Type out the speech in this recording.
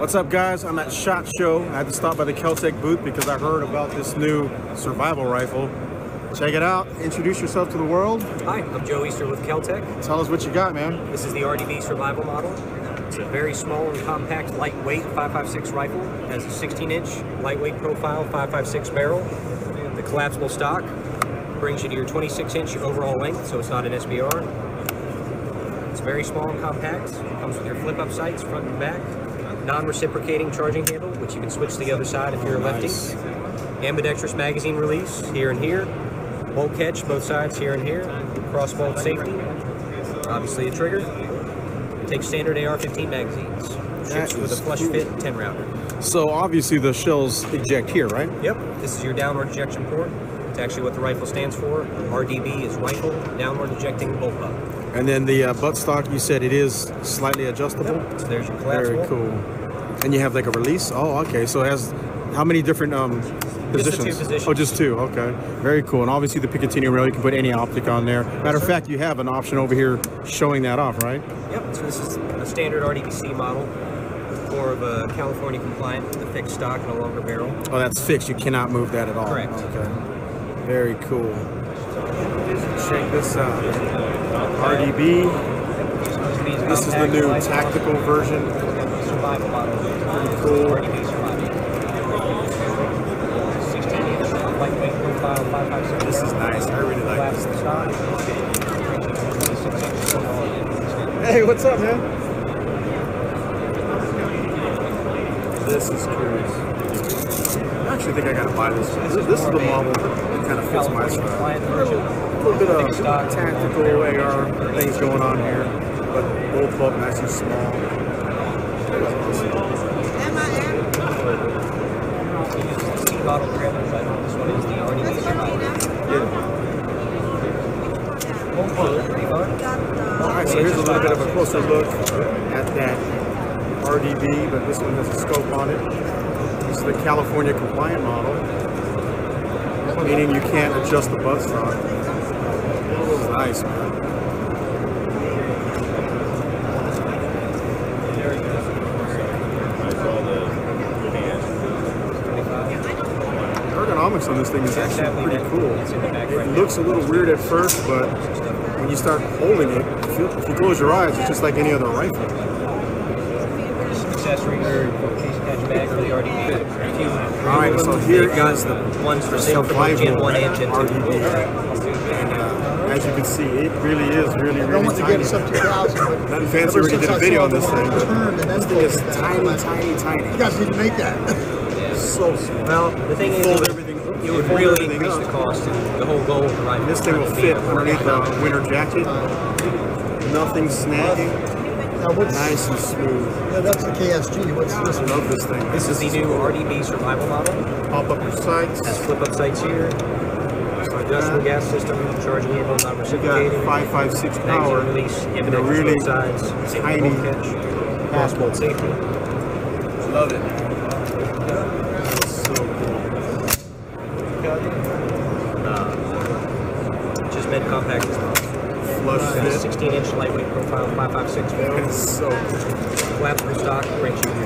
What's up, guys? I'm at SHOT Show. I had to stop by the Keltec booth because I heard about this new survival rifle. Check it out. Introduce yourself to the world. Hi, I'm Joe Easter with Keltec. Tell us what you got, man. This is the RDB survival model. It's a very small and compact, lightweight 5.56 rifle. It has a 16-inch lightweight profile 5.56 barrel. The collapsible stock brings you to your 26-inch overall length, so it's not an SBR. It's very small and compact. Comes with your flip-up sights, front and back. Non-reciprocating charging handle, which you can switch to the other side if you're a lefty. Nice. Ambidextrous magazine release, here and here. Bolt catch, both sides, here and here. Cross bolt safety. Obviously a trigger. Takes standard AR-15 magazines. Ships with a flush cool. fit 10 rounder. So obviously the shells eject here, right? Yep, this is your downward ejection port. It's actually what the rifle stands for. RDB is rifle, downward ejecting bolt bullpup. And then the uh, butt stock, you said it is slightly adjustable. So there's your collapsible. Very cool. And you have like a release. Oh, okay. So it has how many different um, positions? positions. Oh, just two. Okay. Very cool. And obviously the Picatinny rail, you can put any optic on there. Matter of fact, you have an option over here showing that off, right? Yep, so this is a standard RDBC model. More of a California compliant with a fixed stock and a longer barrel. Oh, that's fixed. You cannot move that at all. Correct. Okay. Very cool. Check this out. RDB. This is the new tactical version. Pretty cool. 16 inch lightweight profile 556. This is nice. I really like this. Collapsible stock. 26 inch overall. Hey, what's up, man? This is cool. Actually think I gotta buy this. This is, this is the model that kind of fits my style. A little bit of tactical AR things going on here, but bullpup nice and small. Seat bottle trailer, but this one is the RDB survival. Pretty fun. All right, so here's a little bit of a closer look at that RDB, but this one has a scope on it. The California compliant model, meaning you can't adjust the butt stock. This is nice, man. Ergonomics on this thing is actually pretty cool. It looks a little weird at first, but when you start holding it, if you, if you close your eyes, it's just like any other rifle. accessories for case catch bag or the RDB. All right, so here They've the ones for sale for both Gen 1 and Gen 2. RDB. And uh, as you can see, it really is really, don't really want tiny. get us up to 2,000, but Nothing fancy, already did a video on this thing, but turned this thing is folded, tiny, tiny, tiny. You guys need to make that. So small. Well, the thing is, Fold it would, everything- it would really increase up. the cost. And the whole goal of the rifle. This thing will is to be fit underneath portable. the winter jacket. Nothing snagging. Now, what's, Nice and smooth. yeah, that's the KSG. What's this I love this thing. This is the new RDB survival model. Pop up your sights. Has flip-up sights here. just Adjustable that. gas system, charging handle, not You reciprocating. got 556 power. Release, and a really both sides, safety tiny bolt catch, cross bolt safety. Love it. So cool. Uh, just mid compact as well. Flush fit. 16 inch lightweight profile 556 barrel. It's so cool. Collapsible stock brings you